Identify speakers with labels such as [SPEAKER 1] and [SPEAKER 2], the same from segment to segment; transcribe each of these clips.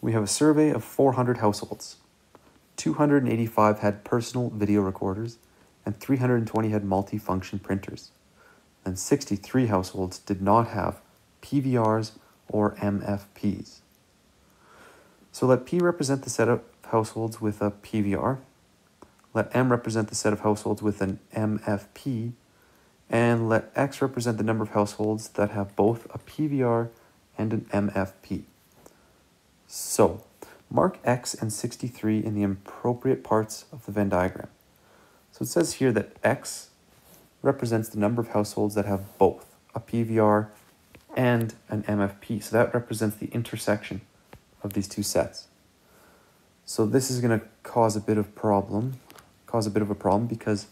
[SPEAKER 1] we have a survey of 400 households. 285 had personal video recorders, and 320 had multifunction printers. And 63 households did not have PVRs or MFPs. So let P represent the set of households with a PVR, let M represent the set of households with an MFP, and let X represent the number of households that have both a PVR and an MFP. So, mark X and 63 in the appropriate parts of the Venn diagram. So it says here that X represents the number of households that have both a PVR and an MFP. So that represents the intersection of these two sets. So this is going to cause a bit of problem, cause a bit of a problem because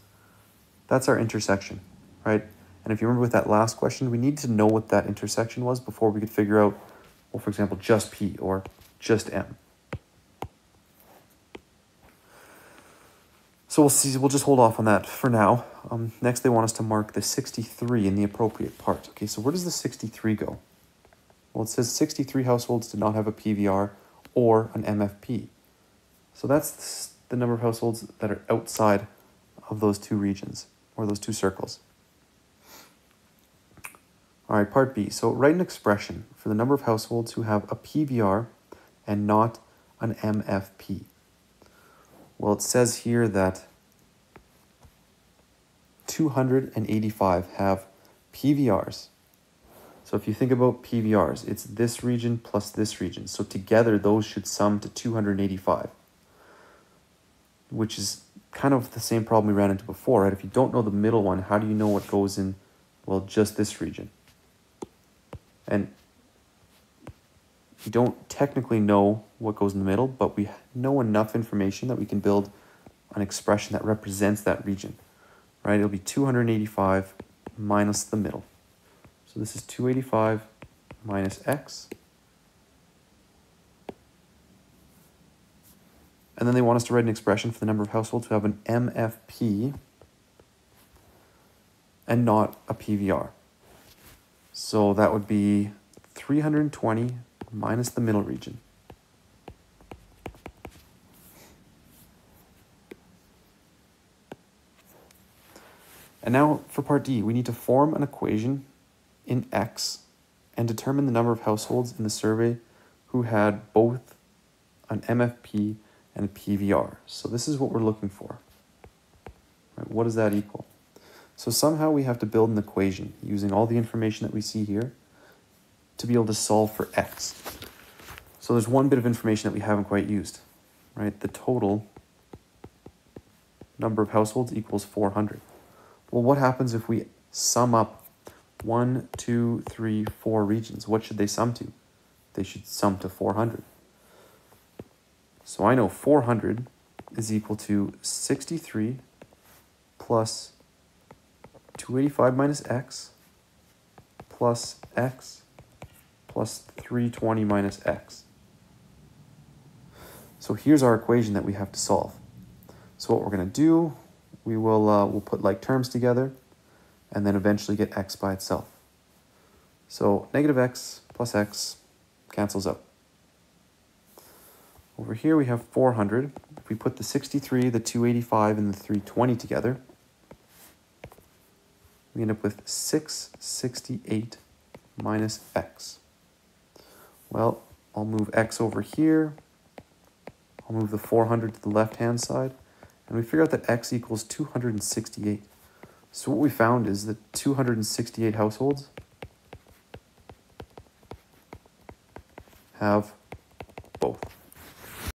[SPEAKER 1] that's our intersection, right? And if you remember with that last question, we need to know what that intersection was before we could figure out, well, for example, just P or just M. So we'll see, we'll just hold off on that for now. Um, next, they want us to mark the 63 in the appropriate part. Okay, so where does the 63 go? Well, it says 63 households did not have a PVR or an MFP. So that's the number of households that are outside of those two regions or those two circles. All right, part B. So write an expression for the number of households who have a PVR and not an MFP. Well, it says here that 285 have PVRs. So if you think about PVRs, it's this region plus this region. So together, those should sum to 285, which is kind of the same problem we ran into before, right? If you don't know the middle one, how do you know what goes in, well, just this region? And we don't technically know what goes in the middle, but we know enough information that we can build an expression that represents that region, right? It'll be 285 minus the middle. So this is 285 minus x. And then they want us to write an expression for the number of households who have an MFP and not a PVR. So that would be 320 minus the middle region. And now for part D, we need to form an equation in X and determine the number of households in the survey who had both an MFP and a PVR. So this is what we're looking for. Right, what does that equal? So somehow we have to build an equation using all the information that we see here to be able to solve for x. So there's one bit of information that we haven't quite used, right? The total number of households equals 400. Well, what happens if we sum up one, two, three, four regions? What should they sum to? They should sum to 400. So I know 400 is equal to 63 plus 285 minus x plus x plus 320 minus x. So here's our equation that we have to solve. So what we're going to do, we will uh, we'll put like terms together and then eventually get x by itself. So negative x plus x cancels out. Over here we have 400. If we put the 63, the 285, and the 320 together, we end up with 668 minus x. Well, I'll move x over here. I'll move the 400 to the left-hand side. And we figure out that x equals 268. So what we found is that 268 households have